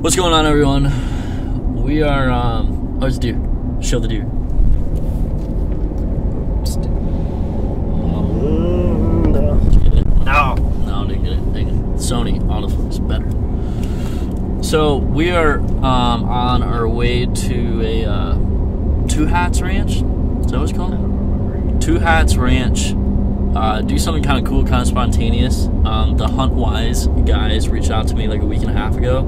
What's going on, everyone? We are, um, oh, it's dude. Show the dude. Just- Get it? No. No, didn't get it. Dang it. Sony autofocus better. So we are um, on our way to a uh, Two Hats Ranch. Is that what it's called? Two Hats Ranch. Uh, do something kind of cool, kind of spontaneous. Um, the Huntwise guys reached out to me like a week and a half ago.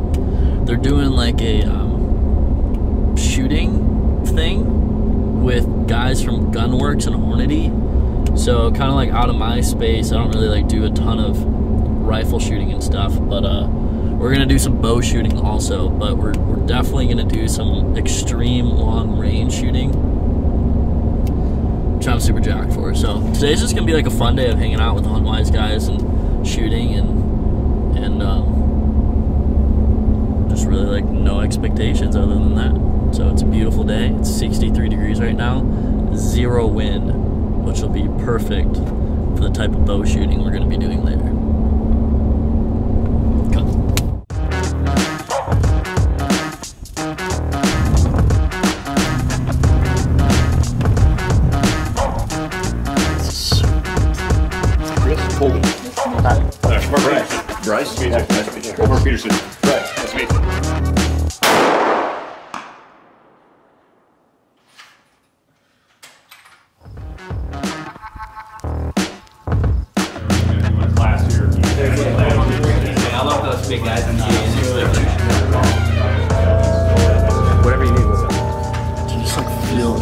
They're doing like a um, shooting thing with guys from Gunwerks and Hornady. So kind of like out of my space. I don't really like do a ton of rifle shooting and stuff, but uh, we're gonna do some bow shooting also. But we're we're definitely gonna do some extreme long range shooting I'm super jacked for. So today's just gonna be like a fun day of hanging out with the Huntwise guys and shooting and and um, just really like no expectations other than that. So it's a beautiful day. It's 63 degrees right now, zero wind, which will be perfect for the type of bow shooting we're gonna be doing later.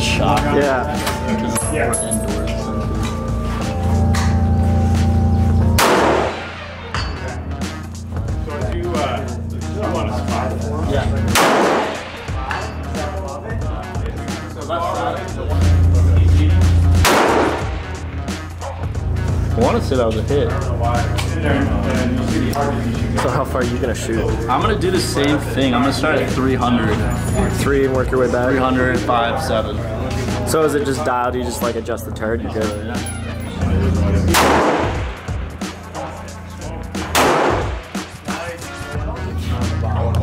Like feel shock. Yeah. Because Yeah. we're indoors. So you, uh, you want a spot. Yeah. So left side. I want to say that was a hit. So how far are you gonna shoot? I'm gonna do the same thing. I'm gonna start at 300, Three and work your way back. 300, 5, 7. So is it just dialed? You just like adjust the turret? You're good.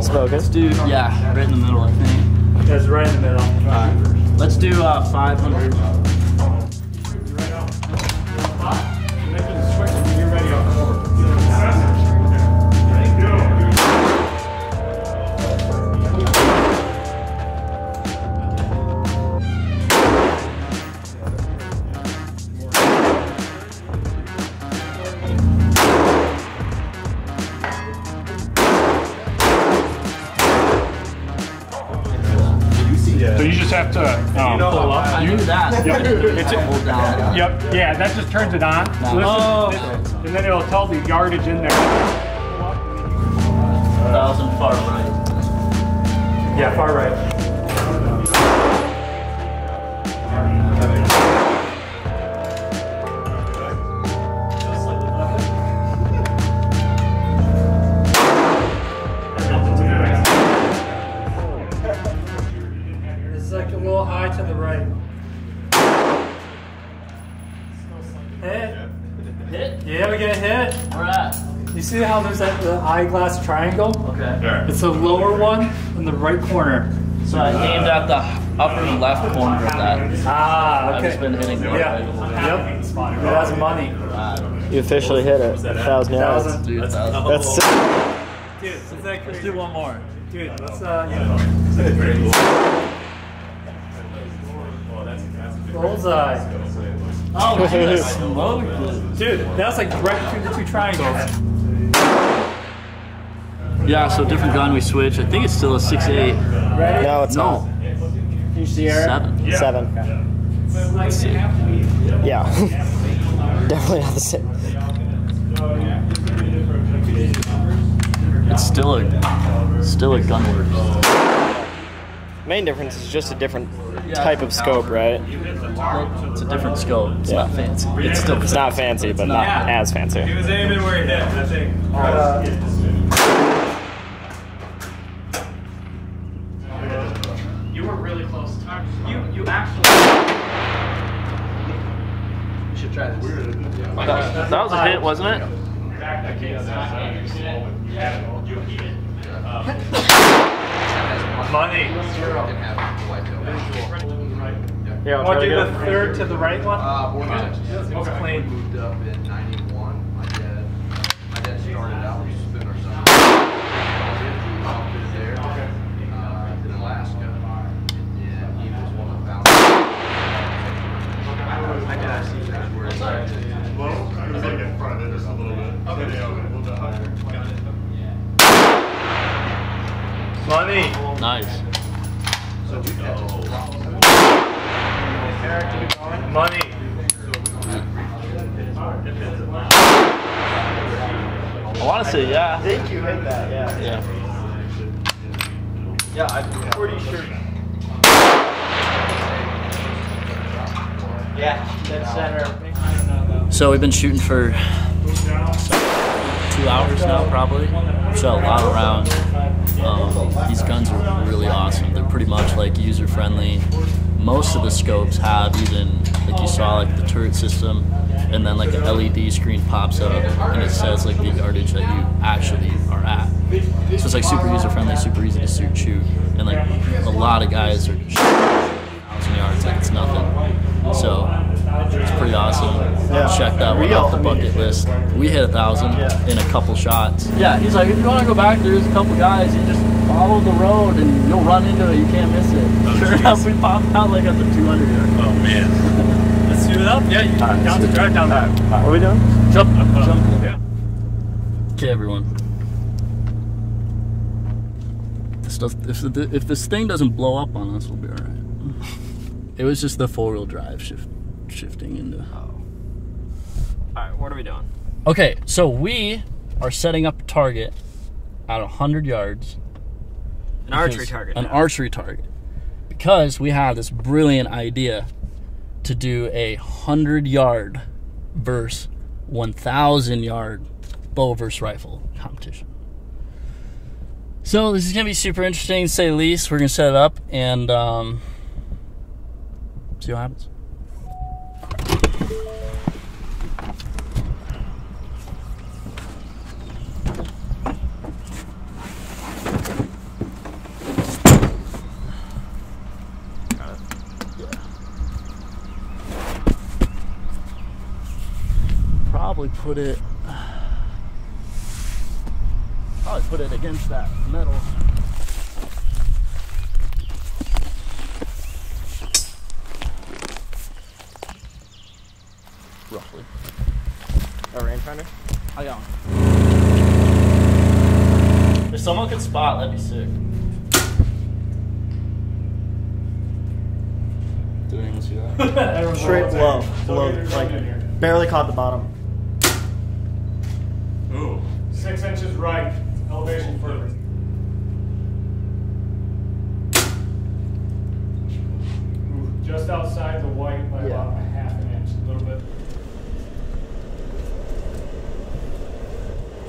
Smoking. Let's do, yeah, right in the middle, I think. That's right in the middle. Alright. Let's do uh, 500. Just have to, um, I knew that. It's a- Hold down. Yep, yeah, that just turns it on. So this is- Oh. this- And then it'll tell the yardage in there. Thousand far right. Yeah, far right. Yeah, we get a hit. Where at? You see how there's that the eyeglass triangle? Okay. It's the lower one in the right corner. So I aimed at the upper left corner of that. Ah, okay. I've just been hitting the Yeah. right. Yep. That's money. You officially hit it. A thousand yards. Thousand. Dude, thousand. That's sick. Dude, is that Let's do one more. Dude, let's uh, you know. Bullseye. Oh, man, I smoked it. Dude, like right between the two triangles. Yeah, so different gun we switch. I think it's still a 6.8. No, it's No, Can you see Eric? 7. not. Seven. Let's see. Yeah. Definitely not the same. It's still a still a Gunwerks. Main difference is just a different type of scope, right? It's a different scope. It's Yeah. not fancy. It's still It's not fancy, but not as fancy. was aiming where he hit, I think. You were really close. You you actually. You should try this. That, that was a hit, wasn't it? Back that case. Money. Yeah, Want to do the third to the right one? Uh, board match. It's clean. Moved up in '91. My dad, my dad started out. We used to spend our summer outfitted there uh, in Alaska, and he was one of the founders. I can actually see where it's at. Well, it was like in front of it just a little bit. Okay. Yeah, a little bit higher. Money. Nice. So we catch it. Money. I want to say yeah. I think you hit that, yeah. Yeah. Yeah, I'm pretty sure. Yeah, dead center. So we've been shooting for two hours now, probably. Shot a lot of rounds. Um, these guns are really awesome. They're pretty much like user friendly. Most of the scopes have even like you saw like the turret system, and then like an LED screen pops up and it says like the yardage that you actually are at. So it's like super user friendly, super easy to shoot, shoot, and like a lot of guys are shooting thousand yards like it's nothing. So pretty awesome. Check that one off the bucket list. We hit a thousand in a couple shots. Yeah, he's like, if you want to go back, there's a couple guys. You just follow the road and you'll run into it. You can't miss it. Oh, sure enough, we popped out like at the 200 yard. Oh man. Let's do it up. Yeah, you down the drive down that. What are we doing? Jump, jump. Yeah. Okay, everyone. This does, if, the, if this thing doesn't blow up on us, we'll be all right. It was just the four wheel drive shift, shifting into. How. Alright, what are we doing? Okay, so we are setting up a target at 100 yards. An archery target. An now. archery target. Because we have this brilliant idea to do a 100 yard versus 1,000 yard bow versus rifle competition. So this is going to be super interesting to say the least. We're going to set it up and um, see what happens. Put it. Probably put it against that metal. Roughly. A rangefinder? I got one. If someone could spot, that'd be sick. Did anyone see that? Straight below. Below, like, barely caught the bottom. Right, elevation further. Just outside the white by Yeah. about a half an inch, a little bit.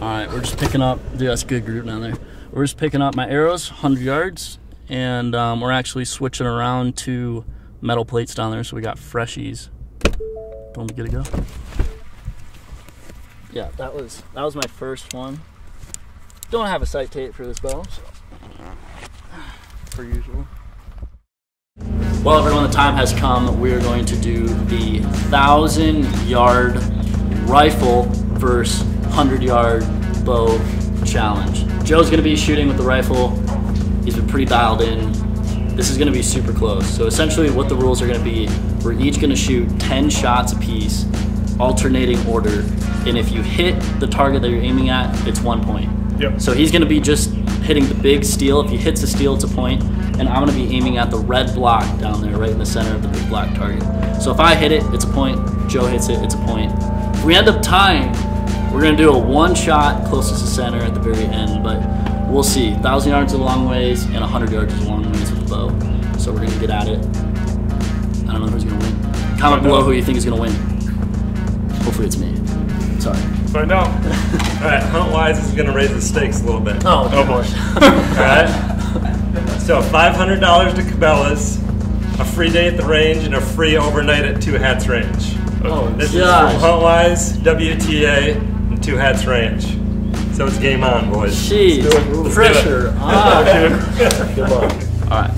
All right, we're just picking up. Dude, that's a good group down there. We're just picking up my arrows, 100 yards, and um, we're actually switching around to metal plates down there. So we got freshies. Don't we get a go? Yeah, that was that was my first one. Don't have a sight tape for this bow, so per usual. Well, everyone, the time has come. We are going to do the thousand yard rifle versus 100 yard bow challenge. Joe's going to be shooting with the rifle. He's been pretty dialed in. This is going to be super close. So, essentially, what the rules are going to be we're each going to shoot 10 shots apiece, alternating order. And if you hit the target that you're aiming at, it's one point. Yep. So he's going to be just hitting the big steel. If he hits the steel, it's a point. And I'm going to be aiming at the red block down there, right in the center of the big black target. So if I hit it, it's a point. Joe hits it, it's a point. If we end up tying, we're going to do a one shot closest to center at the very end. But we'll see. 1,000 yards is a long ways, and 100 yards is a long ways with the bow. So we're going to get at it. I don't know who's going to win. Comment below who you think is going to win. Hopefully it's me. Sorry. Find out. Alright, Huntwise is gonna raise the stakes a little bit. Oh, oh boy. Alright. So five hundred dollars to Cabela's, a free day at the range, and a free overnight at Two Hats Range. Oh, this gosh. is from Huntwise, WTA, and Two Hats Range. So it's game on, boys. Jeez, Let's pressure. Good luck. All right.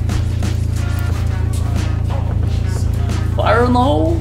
Fire in the hole.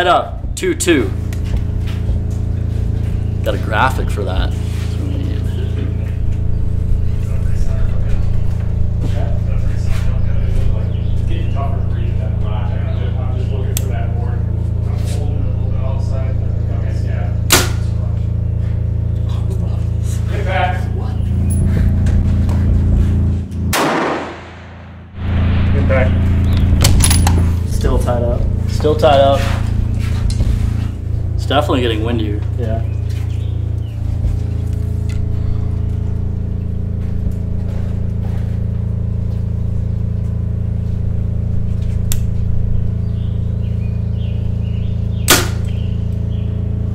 Tied up 2 2. Got a graphic for that. Definitely getting windier. Yeah.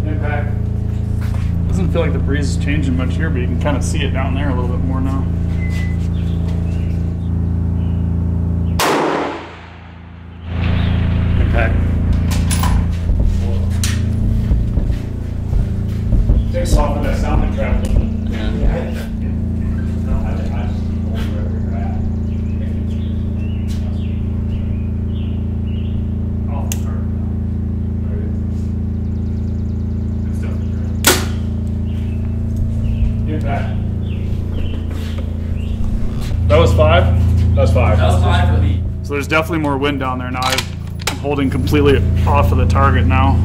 Impact. Doesn't feel like the breeze is changing much here, but you can kind of see it down there a little bit more now. That was five. That was five. That was five for me. So there's definitely more wind down there now. I'm holding completely off of the target now.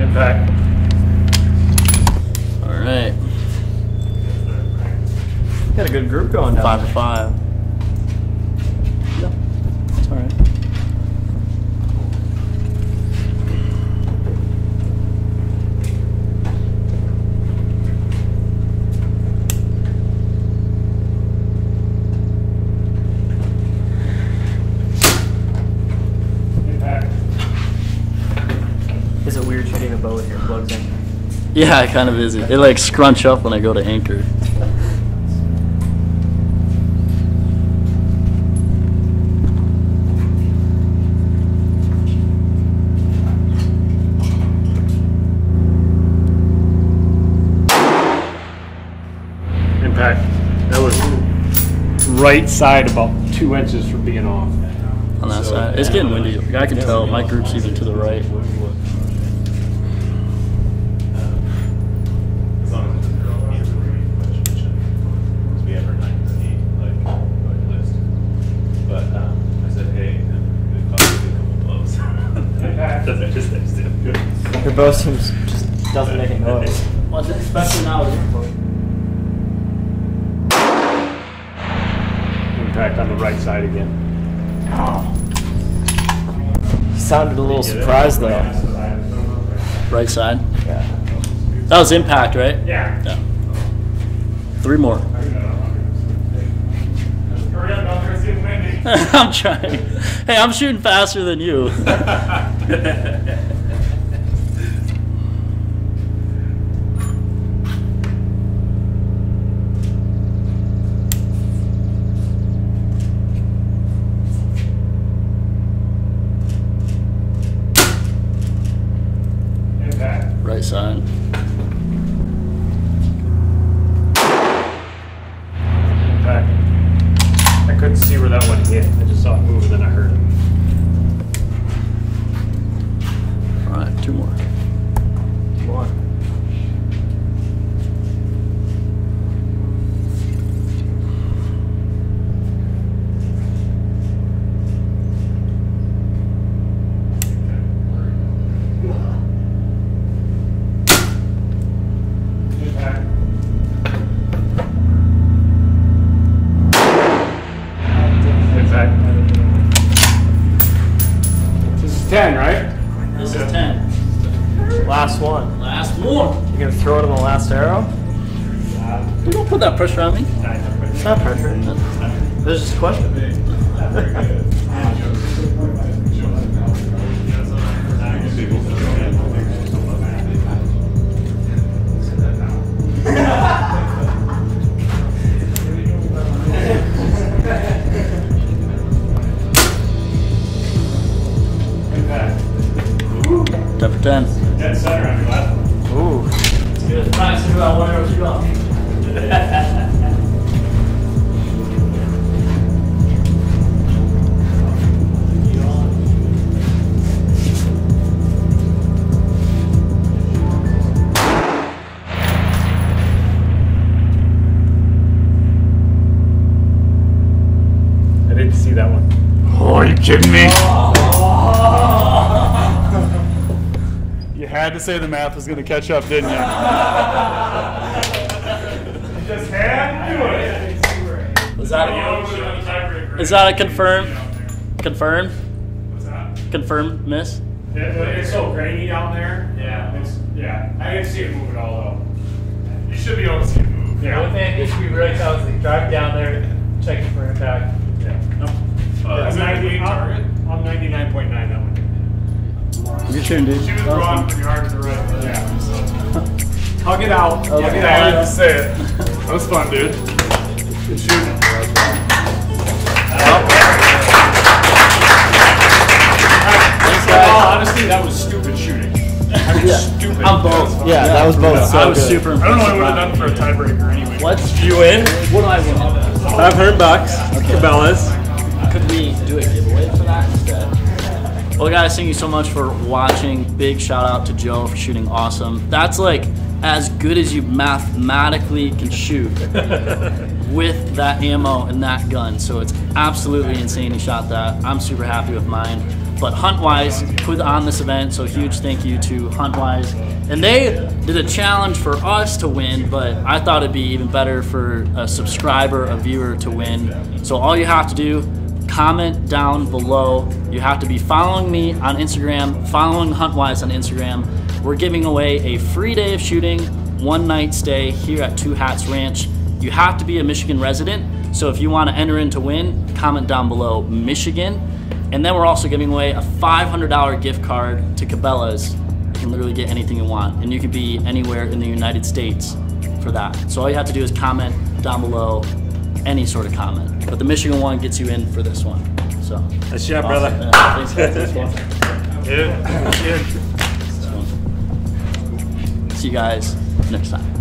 Impact. All right. Got a good group going down. Five for five. Yeah, it kind of is. It like scrunch up when I go to anchor. Impact. That was right side about two inches from being off. on that side. It's getting windy. I can tell. My group's even to the right. Good. Your bow seems just doesn't make a noise. Well, especially now. Impact on the right side again. He sounded a little surprised though. Right side. Yeah. That was impact, right? Yeah. Yeah. Three more. Hurry up, Dr. It's getting windy. I'm trying. Hey, I'm shooting faster than you. Right side. 10, right? This is 10. Last one. Last one. You're gonna throw it on the last arrow? You don't put that pressure on me. It's not pressure. This is just a question. 10. Dead center on your last one. Ooh. Good. Nice. You got one arrow shoot off. I didn't see that one. Oh, are you kidding me? You to say the math was going to catch up, didn't you? Just had to do it. Is that You a, know, we're on the tiebreaker. is that a confirm? Confirm? What's that? Confirm, miss? It- It's so grainy down there. Yeah. It's, yeah, I didn't see it move at all though. You should be able to see it move. The only thing that should be really tough is to drive down there, check it for impact. Uh, Is it I'm a moving 98 target? I'm ninety-nine point nine that one. Good shooting, dude. She was wrong pretty hard to the right. Yeah. So. Hug it out. Hug it I out. hate to say it. That was fun, dude. Good shooting. In all that was stupid shooting. I mean, stupid. I'm both. Yeah, that was both so I was good. super I don't know what I would have done for a tiebreaker anyway. What? You win. What do I win? 500 bucks. Cabela's. Well, guys, thank you so much for watching. Big shout out to Joe for shooting awesome. That's like as good as you mathematically can shoot with that ammo and that gun. So it's absolutely insane he shot that. I'm super happy with mine. But Huntwise put on this event, so huge thank you to Huntwise. And they did a challenge for us to win, but I thought it'd be even better for a subscriber, a viewer to win. So all you have to do, comment down below. You have to be following me on Instagram, following Huntwise on Instagram. We're giving away a free day of shooting, one night stay here at Two Hats Ranch. You have to be a Michigan resident, so if you want to enter in to win, comment down below Michigan. And then we're also giving away a $500 gift card to Cabela's. You can literally get anything you want, and you can be anywhere in the United States for that. So all you have to do is comment down below any sort of comment. But the Michigan one gets you in for this one. So Nice shot, awesome. brother. Yeah, thanks, guys. Thanks, Dude. Dude. See you guys next time.